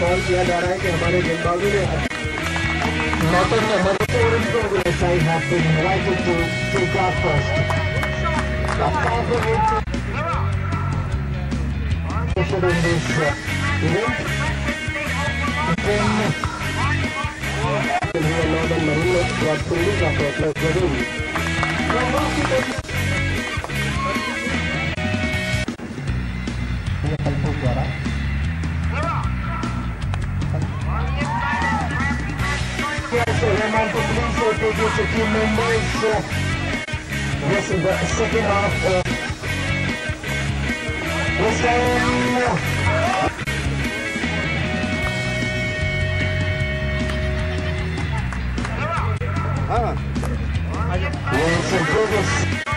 Call किया जा रहा है कि हमारे जिम्बाब्वे में Nothing number four in progress. I have been invited to take off first. The favorite in this uh, event. absolutna profesorului. The second half of the same. com todos.